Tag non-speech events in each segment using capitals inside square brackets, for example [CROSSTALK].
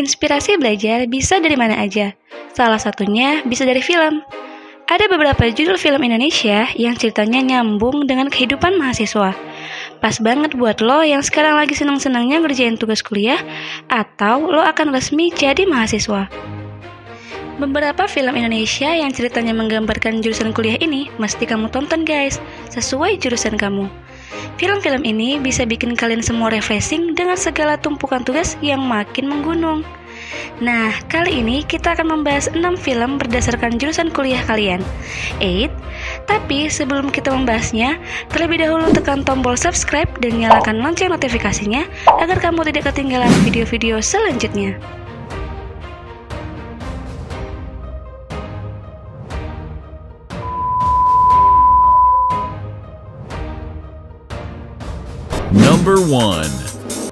Inspirasi belajar bisa dari mana aja. Salah satunya bisa dari film. Ada beberapa judul film Indonesia yang ceritanya nyambung dengan kehidupan mahasiswa. Pas banget buat lo yang sekarang lagi senang-senangnya ngerjain tugas kuliah atau lo akan resmi jadi mahasiswa. Beberapa film Indonesia yang ceritanya menggambarkan jurusan kuliah ini mesti kamu tonton guys, sesuai jurusan kamu. Film-film ini bisa bikin kalian semua refreshing dengan segala tumpukan tugas yang makin menggunung. Nah, kali ini kita akan membahas 6 film berdasarkan jurusan kuliah kalian. 8. Tapi sebelum kita membahasnya, terlebih dahulu tekan tombol subscribe dan nyalakan lonceng notifikasinya agar kamu tidak ketinggalan video-video selanjutnya. Number 1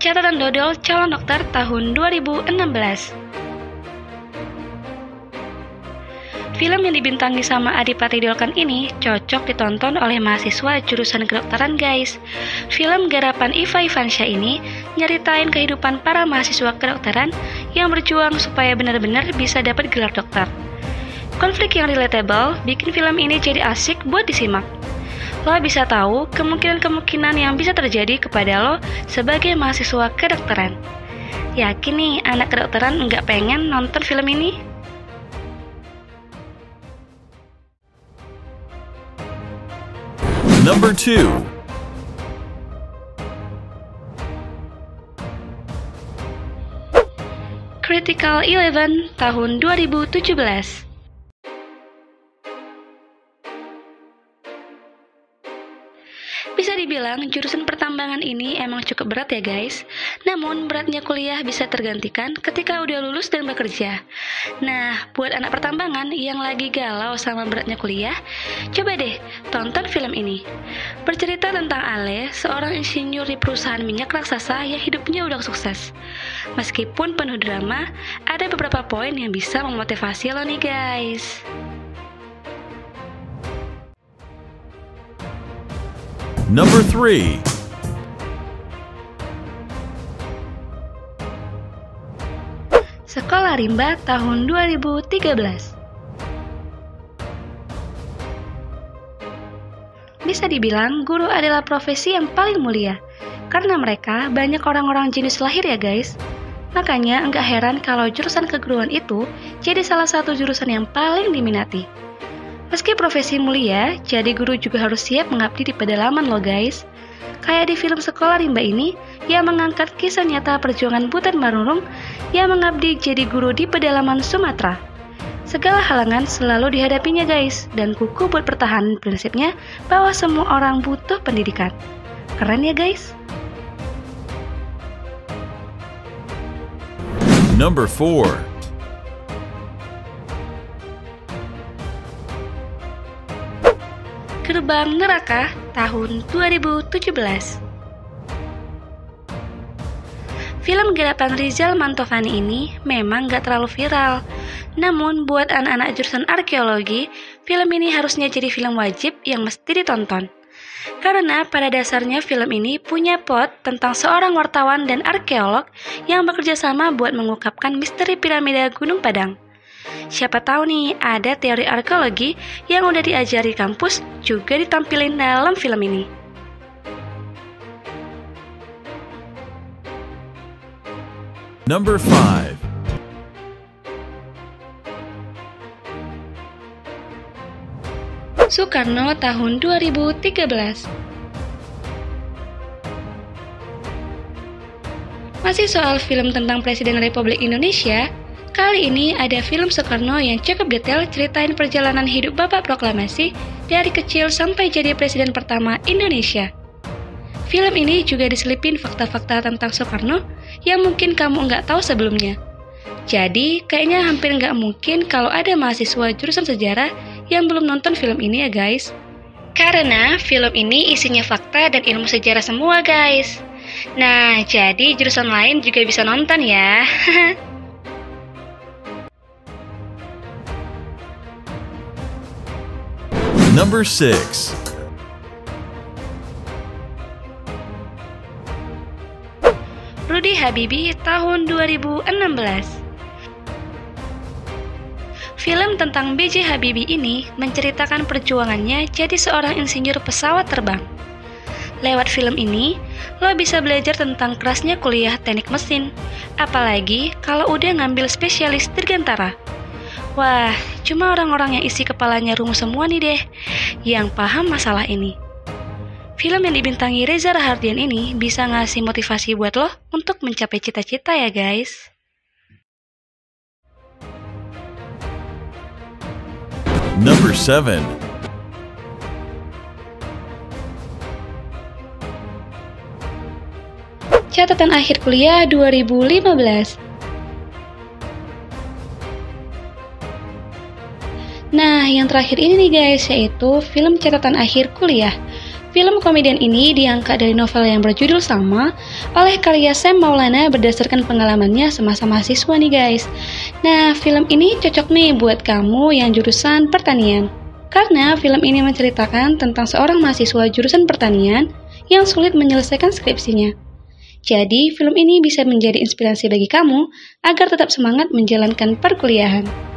Catatan Dodol Calon Dokter tahun 2016 Film yang dibintangi sama Adipati Dolken ini cocok ditonton oleh mahasiswa jurusan kedokteran guys. Film garapan Iva Ivansyah ini nyeritain kehidupan para mahasiswa kedokteran yang berjuang supaya benar-benar bisa dapat gelar dokter. Konflik yang relatable bikin film ini jadi asik buat disimak lo bisa tahu kemungkinan-kemungkinan yang bisa terjadi kepada lo sebagai mahasiswa kedokteran. Yakin nih anak kedokteran nggak pengen nonton film ini? Number 2 Critical Eleven tahun 2017 Bisa dibilang jurusan pertambangan ini emang cukup berat ya guys. Namun beratnya kuliah bisa tergantikan ketika udah lulus dan bekerja. Nah, buat anak pertambangan yang lagi galau sama beratnya kuliah, coba deh tonton film ini. Bercerita tentang Ale, seorang insinyur di perusahaan minyak raksasa yang hidupnya udah sukses. Meskipun penuh drama, ada beberapa poin yang bisa memotivasi lo nih guys. Number 3 Sekolah Rimba tahun 2013 Bisa dibilang guru adalah profesi yang paling mulia Karena mereka banyak orang-orang jenis lahir ya guys. Makanya enggak heran kalau jurusan keguruan itu jadi salah satu jurusan yang paling diminati Meski profesi mulia, jadi guru juga harus siap mengabdi di pedalaman loh guys. Kayak di film Sekolah Rimba ini, yang mengangkat kisah nyata perjuangan Butet Marunung yang mengabdi jadi guru di pedalaman Sumatera. Segala halangan selalu dihadapinya guys, dan kuku buat pertahanan prinsipnya bahwa semua orang butuh pendidikan. Keren ya guys? Number 4 Gerbang Neraka tahun 2017. Film garapan Rizal Mantovani ini memang gak terlalu viral. Namun buat anak-anak jurusan arkeologi, film ini harusnya jadi film wajib yang mesti ditonton. Karena pada dasarnya film ini punya plot tentang seorang wartawan dan arkeolog yang bekerja sama buat mengungkapkan misteri piramida Gunung Padang. Siapa tahu nih, ada teori arkeologi yang udah diajari kampus juga ditampilin dalam film ini. Number 5 Soekarno tahun 2013 Masih soal film tentang Presiden Republik Indonesia, Kali ini ada film Soekarno yang cukup detail ceritain perjalanan hidup Bapak Proklamasi dari kecil sampai jadi presiden pertama Indonesia. Film ini juga diselipin fakta-fakta tentang Soekarno yang mungkin kamu nggak tahu sebelumnya. Jadi, kayaknya hampir nggak mungkin kalau ada mahasiswa jurusan sejarah yang belum nonton film ini ya guys. Karena film ini isinya fakta dan ilmu sejarah semua guys. Nah, jadi jurusan lain juga bisa nonton ya. [LAUGHS] Number 6 Habibie tahun 2016. Film tentang B.J. Habibie ini menceritakan perjuangannya jadi seorang insinyur pesawat terbang. Lewat film ini, lo bisa belajar tentang kerasnya kuliah teknik mesin, apalagi kalau udah ngambil spesialis dirgantara. Wah, cuma orang-orang yang isi kepalanya rumus semua nih deh, yang paham masalah ini. Film yang dibintangi Reza Rahardian ini bisa ngasih motivasi buat lo untuk mencapai cita-cita ya guys. Number 7. Catatan akhir kuliah 2015 Nah, yang terakhir ini nih guys, yaitu film catatan akhir kuliah. Film komedian ini diangkat dari novel yang berjudul sama oleh karya Sam Maulana berdasarkan pengalamannya semasa mahasiswa nih guys. Nah, film ini cocok nih buat kamu yang jurusan pertanian. Karena film ini menceritakan tentang seorang mahasiswa jurusan pertanian yang sulit menyelesaikan skripsinya. Jadi, film ini bisa menjadi inspirasi bagi kamu agar tetap semangat menjalankan perkuliahan.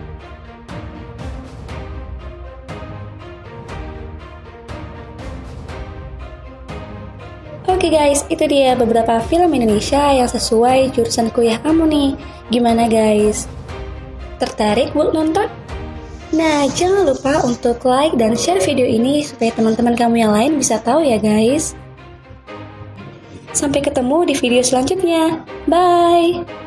Oke guys, itu dia beberapa film Indonesia yang sesuai jurusan kuliah kamu nih. Gimana guys? Tertarik buat nonton? Nah, jangan lupa untuk like dan share video ini supaya teman-teman kamu yang lain bisa tahu ya guys. Sampai ketemu di video selanjutnya. Bye!